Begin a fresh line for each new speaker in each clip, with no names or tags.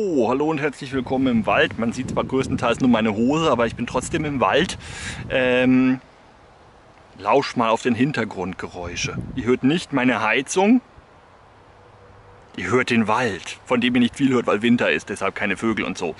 Oh, hallo und herzlich willkommen im Wald. Man sieht zwar größtenteils nur meine Hose, aber ich bin trotzdem im Wald. Ähm, lausch mal auf den Hintergrundgeräusche. Ihr hört nicht meine Heizung. Ihr hört den Wald, von dem ihr nicht viel hört, weil Winter ist, deshalb keine Vögel und so.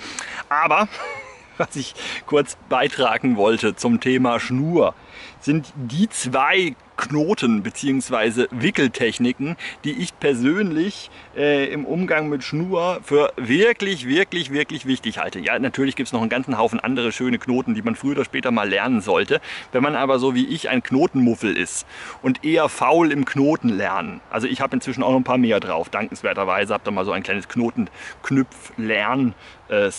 Aber was ich kurz beitragen wollte zum Thema Schnur, sind die zwei Knoten bzw. Wickeltechniken, die ich persönlich äh, im Umgang mit Schnur für wirklich, wirklich, wirklich wichtig halte. Ja, natürlich gibt es noch einen ganzen Haufen andere schöne Knoten, die man früher oder später mal lernen sollte. Wenn man aber so wie ich ein Knotenmuffel ist und eher faul im Knoten lernen. Also ich habe inzwischen auch noch ein paar mehr drauf. Dankenswerterweise habe da mal so ein kleines Knotenknüpf-Lern äh,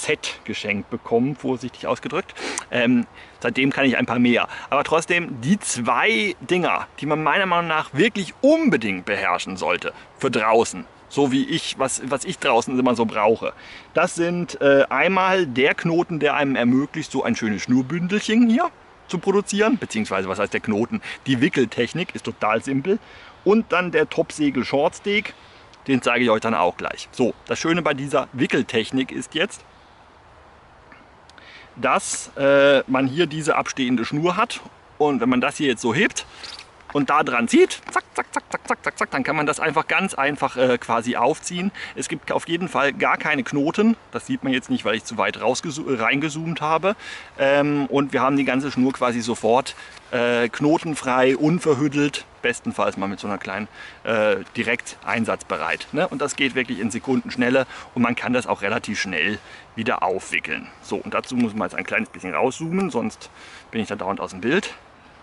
geschenkt bekommen, vorsichtig ausgedrückt. Ähm, seitdem kann ich ein paar mehr. Aber trotzdem, die zwei Dinger, die man meiner Meinung nach wirklich unbedingt beherrschen sollte für draußen, so wie ich, was, was ich draußen immer so brauche. Das sind äh, einmal der Knoten, der einem ermöglicht, so ein schönes Schnurbündelchen hier zu produzieren, beziehungsweise was heißt der Knoten? Die Wickeltechnik ist total simpel. Und dann der Topsegel Shortsteg, den zeige ich euch dann auch gleich. So, das Schöne bei dieser Wickeltechnik ist jetzt, dass äh, man hier diese abstehende Schnur hat. Und wenn man das hier jetzt so hebt und da dran zieht, zack, zack, zack, zack, zack, zack, zack, dann kann man das einfach ganz einfach äh, quasi aufziehen. Es gibt auf jeden Fall gar keine Knoten. Das sieht man jetzt nicht, weil ich zu weit reingezoomt habe. Ähm, und wir haben die ganze Schnur quasi sofort äh, knotenfrei, unverhüttelt, bestenfalls mal mit so einer kleinen äh, direkt einsatzbereit. Ne? Und das geht wirklich in Sekundenschnelle und man kann das auch relativ schnell wieder aufwickeln. So, und dazu muss man jetzt ein kleines bisschen rauszoomen, sonst bin ich da dauernd aus dem Bild.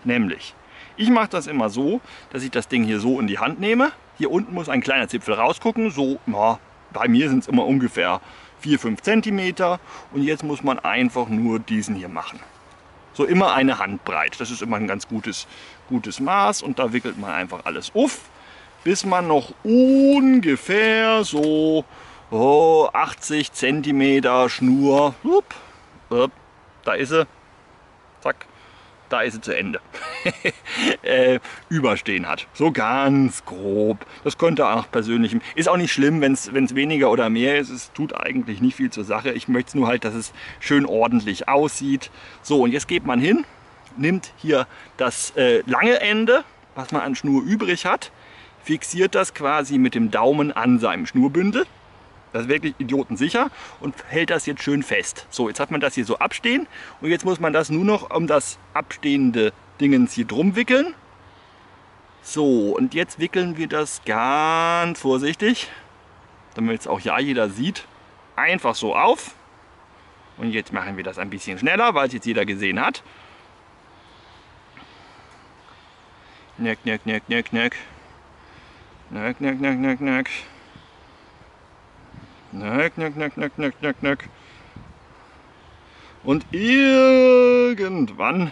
Nämlich, ich mache das immer so, dass ich das Ding hier so in die Hand nehme. Hier unten muss ein kleiner Zipfel rausgucken, so, na, bei mir sind es immer ungefähr 4-5 cm und jetzt muss man einfach nur diesen hier machen. So immer eine Handbreit. Das ist immer ein ganz gutes, gutes Maß und da wickelt man einfach alles auf, bis man noch ungefähr so oh, 80 cm Schnur, up, up, da ist sie, zack, da ist sie zu Ende. äh, überstehen hat. So ganz grob. Das könnte auch persönlich, ist auch nicht schlimm, wenn es weniger oder mehr ist. Es tut eigentlich nicht viel zur Sache. Ich möchte nur halt, dass es schön ordentlich aussieht. So, und jetzt geht man hin, nimmt hier das äh, lange Ende, was man an Schnur übrig hat, fixiert das quasi mit dem Daumen an seinem Schnurbündel. Das ist wirklich idiotensicher und hält das jetzt schön fest. So, jetzt hat man das hier so abstehen und jetzt muss man das nur noch um das abstehende Dingens hier drum wickeln. So, und jetzt wickeln wir das ganz vorsichtig, damit es auch ja jeder sieht, einfach so auf. Und jetzt machen wir das ein bisschen schneller, weil es jetzt jeder gesehen hat. Nöck, nöck, nöck, nöck, nöck. Nöck, nöck, nöck, nöck, nöck. Nöck, nöck, nöck, nöck, nöck, nöck, nöck. Und irgendwann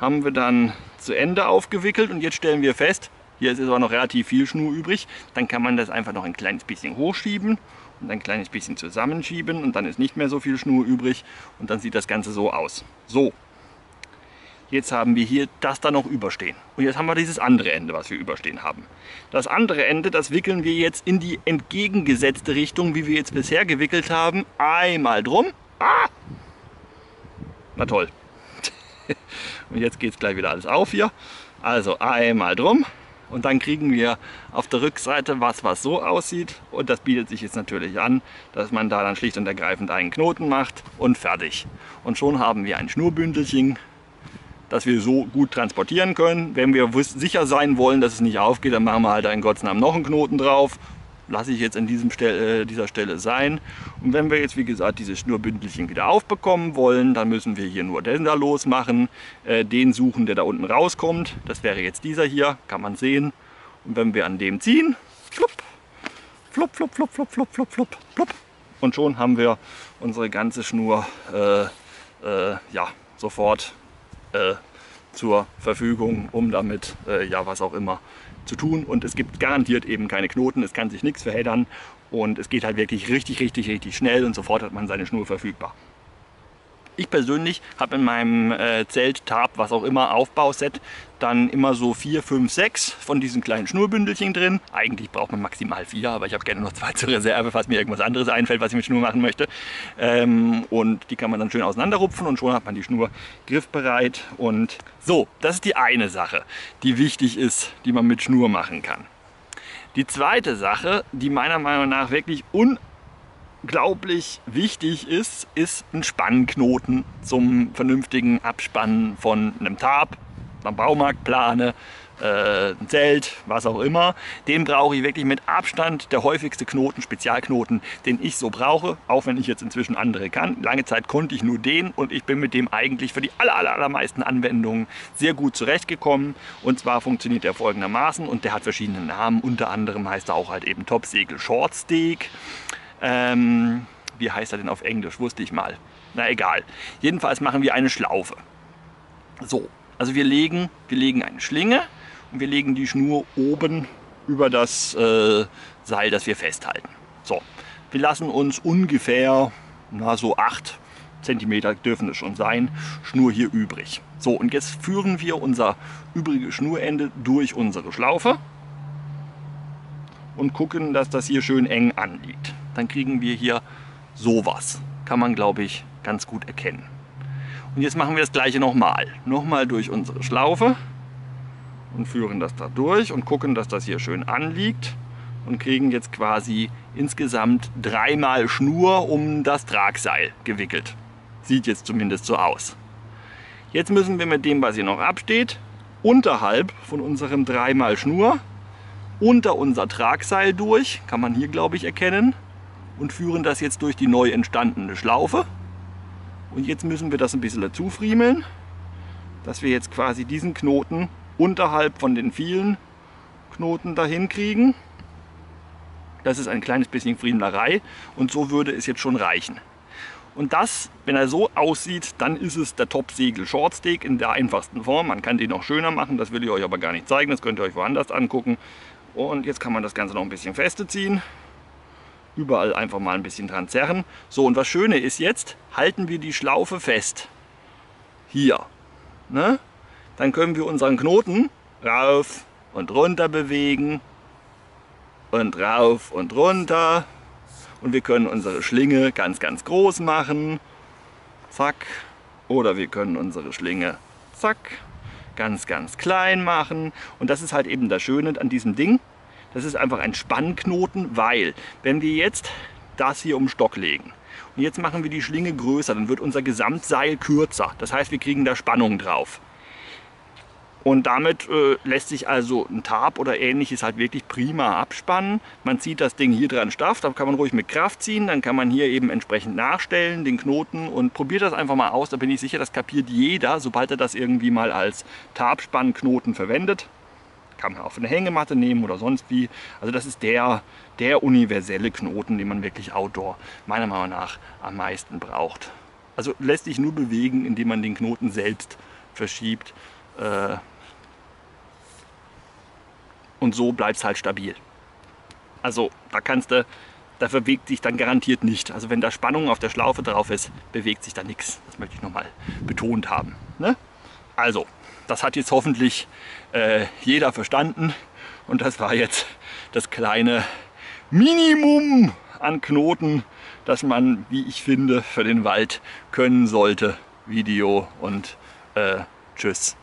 haben wir dann zu Ende aufgewickelt und jetzt stellen wir fest, hier ist aber noch relativ viel Schnur übrig, dann kann man das einfach noch ein kleines bisschen hochschieben und ein kleines bisschen zusammenschieben und dann ist nicht mehr so viel Schnur übrig und dann sieht das Ganze so aus. So, jetzt haben wir hier das da noch überstehen und jetzt haben wir dieses andere Ende, was wir überstehen haben. Das andere Ende, das wickeln wir jetzt in die entgegengesetzte Richtung, wie wir jetzt bisher gewickelt haben, einmal drum. Ah! Na toll. Und jetzt geht es gleich wieder alles auf hier. Also einmal drum und dann kriegen wir auf der Rückseite was, was so aussieht. Und das bietet sich jetzt natürlich an, dass man da dann schlicht und ergreifend einen Knoten macht und fertig. Und schon haben wir ein Schnurbündelchen, das wir so gut transportieren können. Wenn wir sicher sein wollen, dass es nicht aufgeht, dann machen wir halt einen Gottesnamen noch einen Knoten drauf lasse ich jetzt an diesem Stelle, äh, dieser Stelle sein. Und wenn wir jetzt, wie gesagt, diese Schnurbündelchen wieder aufbekommen wollen, dann müssen wir hier nur den da losmachen, äh, den suchen, der da unten rauskommt. Das wäre jetzt dieser hier, kann man sehen. Und wenn wir an dem ziehen, flupp, flupp, flupp, flupp, flupp, flupp, flupp, flupp, flupp. Und schon haben wir unsere ganze Schnur äh, äh, ja, sofort äh, zur Verfügung, um damit, äh, ja was auch immer, zu tun und es gibt garantiert eben keine Knoten, es kann sich nichts verheddern und es geht halt wirklich richtig, richtig, richtig schnell und sofort hat man seine Schnur verfügbar. Ich persönlich habe in meinem äh, Zelt, Tarp, was auch immer, Aufbauset dann immer so vier, fünf, sechs von diesen kleinen Schnurbündelchen drin. Eigentlich braucht man maximal vier, aber ich habe gerne noch zwei zur Reserve, falls mir irgendwas anderes einfällt, was ich mit Schnur machen möchte. Ähm, und die kann man dann schön auseinanderrupfen und schon hat man die Schnur griffbereit. Und so, das ist die eine Sache, die wichtig ist, die man mit Schnur machen kann. Die zweite Sache, die meiner Meinung nach wirklich un unglaublich wichtig ist, ist ein Spannknoten zum vernünftigen Abspannen von einem Tarp, einer Baumarktplane, äh, ein Zelt, was auch immer. Den brauche ich wirklich mit Abstand der häufigste Knoten, Spezialknoten, den ich so brauche, auch wenn ich jetzt inzwischen andere kann. Lange Zeit konnte ich nur den und ich bin mit dem eigentlich für die aller, aller, allermeisten Anwendungen sehr gut zurechtgekommen. Und zwar funktioniert er folgendermaßen und der hat verschiedene Namen. Unter anderem heißt er auch halt eben Topsegel Short Stake. Ähm, wie heißt er denn auf Englisch? Wusste ich mal. Na egal. Jedenfalls machen wir eine Schlaufe. So, also wir legen, wir legen eine Schlinge und wir legen die Schnur oben über das äh, Seil, das wir festhalten. So, wir lassen uns ungefähr, na so 8 cm dürfen es schon sein, Schnur hier übrig. So, und jetzt führen wir unser übriges Schnurende durch unsere Schlaufe und gucken, dass das hier schön eng anliegt dann kriegen wir hier sowas. Kann man, glaube ich, ganz gut erkennen. Und jetzt machen wir das gleiche nochmal. Nochmal durch unsere Schlaufe und führen das da durch und gucken, dass das hier schön anliegt und kriegen jetzt quasi insgesamt dreimal Schnur um das Tragseil gewickelt. Sieht jetzt zumindest so aus. Jetzt müssen wir mit dem, was hier noch absteht, unterhalb von unserem dreimal Schnur unter unser Tragseil durch, kann man hier glaube ich erkennen, und führen das jetzt durch die neu entstandene Schlaufe. Und jetzt müssen wir das ein bisschen dazu friemeln, dass wir jetzt quasi diesen Knoten unterhalb von den vielen Knoten dahin kriegen. Das ist ein kleines bisschen Friemlerei und so würde es jetzt schon reichen. Und das, wenn er so aussieht, dann ist es der Top-Segel Shortstake in der einfachsten Form. Man kann den noch schöner machen, das will ich euch aber gar nicht zeigen, das könnt ihr euch woanders angucken. Und jetzt kann man das Ganze noch ein bisschen feste ziehen überall einfach mal ein bisschen dran zerren. So, und was Schöne ist jetzt, halten wir die Schlaufe fest. Hier. Ne? Dann können wir unseren Knoten rauf und runter bewegen. Und rauf und runter. Und wir können unsere Schlinge ganz, ganz groß machen. Zack. Oder wir können unsere Schlinge, zack, ganz, ganz klein machen. Und das ist halt eben das Schöne an diesem Ding. Das ist einfach ein Spannknoten, weil wenn wir jetzt das hier um Stock legen und jetzt machen wir die Schlinge größer, dann wird unser Gesamtseil kürzer. Das heißt, wir kriegen da Spannung drauf. Und damit äh, lässt sich also ein Tarp oder ähnliches halt wirklich prima abspannen. Man zieht das Ding hier dran straff, da kann man ruhig mit Kraft ziehen, dann kann man hier eben entsprechend nachstellen, den Knoten und probiert das einfach mal aus. Da bin ich sicher, das kapiert jeder, sobald er das irgendwie mal als Tarpspannknoten verwendet kann man auf eine Hängematte nehmen oder sonst wie. Also das ist der, der universelle Knoten, den man wirklich outdoor meiner Meinung nach am meisten braucht. Also lässt sich nur bewegen, indem man den Knoten selbst verschiebt. Äh, und so bleibt es halt stabil. Also da kannst du, da bewegt sich dann garantiert nicht. Also wenn da Spannung auf der Schlaufe drauf ist, bewegt sich da nichts. Das möchte ich nochmal betont haben. Ne? Also, das hat jetzt hoffentlich äh, jeder verstanden. Und das war jetzt das kleine Minimum an Knoten, das man, wie ich finde, für den Wald können sollte. Video und äh, tschüss.